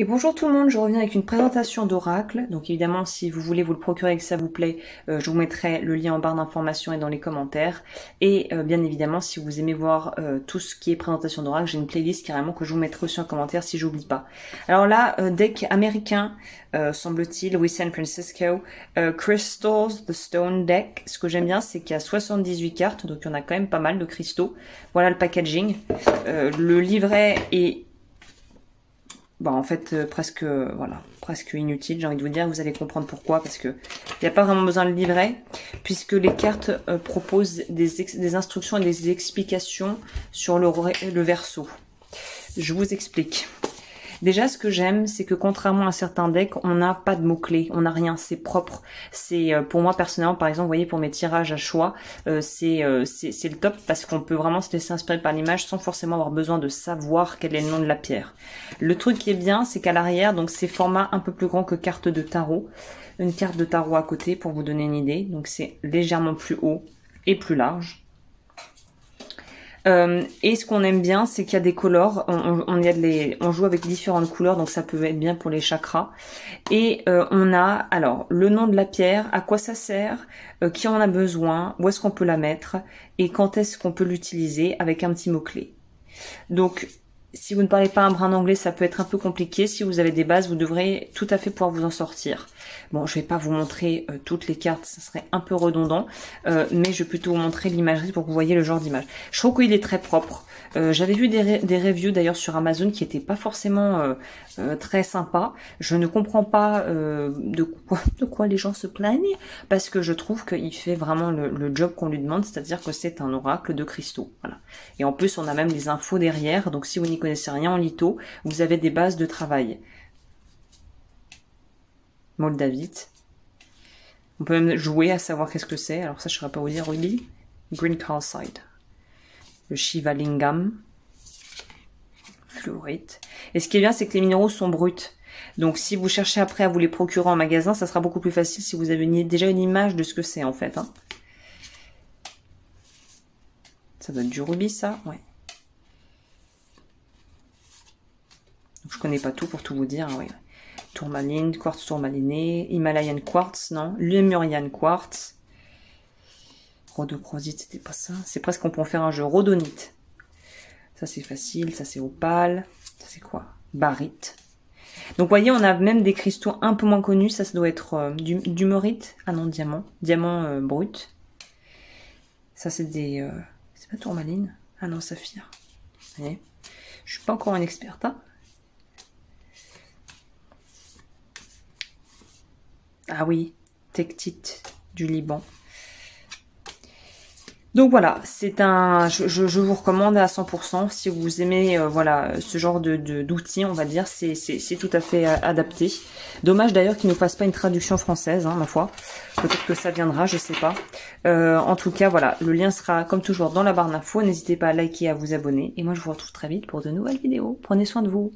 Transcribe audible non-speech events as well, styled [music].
Et bonjour tout le monde, je reviens avec une présentation d'Oracle. Donc évidemment, si vous voulez vous le procurer et que ça vous plaît, euh, je vous mettrai le lien en barre d'informations et dans les commentaires. Et euh, bien évidemment, si vous aimez voir euh, tout ce qui est présentation d'Oracle, j'ai une playlist carrément que je vous mettrai aussi en commentaire si j'oublie pas. Alors là, deck américain, semble-t-il, oui San Francisco, Crystals, The Stone Deck. Ce que j'aime bien, c'est qu'il y a 78 cartes, donc il y en a quand même pas mal de cristaux. Voilà le packaging. le livret est bah en fait euh, presque voilà presque inutile j'ai envie de vous dire. Vous allez comprendre pourquoi parce que il n'y a pas vraiment besoin de livret puisque les cartes euh, proposent des, instructions et des explications sur le verso. Je vous explique Déjà, ce que j'aime, c'est que contrairement à certains decks, on n'a pas de mots-clés, on n'a rien, c'est propre. C'est euh, Pour moi, personnellement, par exemple, vous voyez, pour mes tirages à choix, euh, euh, c'est le top parce qu'on peut vraiment se laisser inspirer par l'image sans forcément avoir besoin de savoir quel est le nom de la pierre. Le truc qui est bien, c'est qu'à l'arrière, donc c'est format un peu plus grand que carte de tarot. Une carte de tarot à côté pour vous donner une idée. Donc c'est légèrement plus haut et plus large. Euh, et ce qu'on aime bien, c'est qu'il y a des les, on joue avec différentes couleurs, donc ça peut être bien pour les chakras. Et euh, on a alors le nom de la pierre, à quoi ça sert, euh, qui en a besoin, où est-ce qu'on peut la mettre, et quand est-ce qu'on peut l'utiliser avec un petit mot clé. Donc si vous ne parlez pas un brin d'anglais, ça peut être un peu compliqué. Si vous avez des bases, vous devrez tout à fait pouvoir vous en sortir. Bon, je vais pas vous montrer euh, toutes les cartes, ça serait un peu redondant, euh, mais je vais plutôt vous montrer l'imagerie pour que vous voyez le genre d'image. Je trouve qu'il est très propre. Euh, j'avais vu des, des reviews d'ailleurs sur Amazon qui étaient pas forcément très sympas. Je ne comprends pas de, quoi, [laughs] de quoi les gens se plaignent, parce que je trouve qu'il fait vraiment le, le job qu'on lui demande, c'est-à-dire que c'est un oracle de cristaux. Voilà. Et en plus, on a même des infos derrière, donc si vous n'y connaissez rien en litho, vous avez des bases de travail. Moldavite. On peut même jouer à savoir qu'est-ce que c'est. Alors ça, je ne saurais pas vous dire. Ruby. Green Calcite. Le Shivalingam. Fluorite. Et ce qui est bien, c'est que les minéraux sont bruts. Donc si vous cherchez après à vous les procurer en magasin, ça sera beaucoup plus facile si vous avez déjà une image de ce que c'est en fait. Hein. Ça doit être du rubis ça Ouais. Je connais pas tout pour tout vous dire. Hein, tourmaline, quartz tourmaliné, Himalayan quartz, non, Lemurian quartz, rhodochrosite, c'était pas ça. C'est presque qu'on peut faire un jeu. Rhodonite. Ça c'est facile, ça c'est opale. Ça c'est quoi? Barite. Donc voyez, on a même des cristaux un peu moins connus. Ça, ça doit être euh, du, du morite. Ah non, diamant. Diamant euh, brut. Ça c'est des... Euh, c'est pas tourmaline Ah non, saphir. Vous voyez? Je suis pas encore un expert, hein Ah oui, Tectite du Liban. Donc voilà, c'est un, je, vous recommande à 100% si vous aimez euh, voilà ce genre de d'outils, on va dire, c'est tout à fait euh, adapté. Dommage d'ailleurs qu'il ne fasse pas une traduction française, hein, ma foi. Peut-être que ça viendra, je sais pas. Euh, en tout cas, voilà, le lien sera comme toujours dans la barre d'infos. N'hésitez pas à liker à vous abonner. Et moi, je vous retrouve très vite pour de nouvelles vidéos. Prenez soin de vous.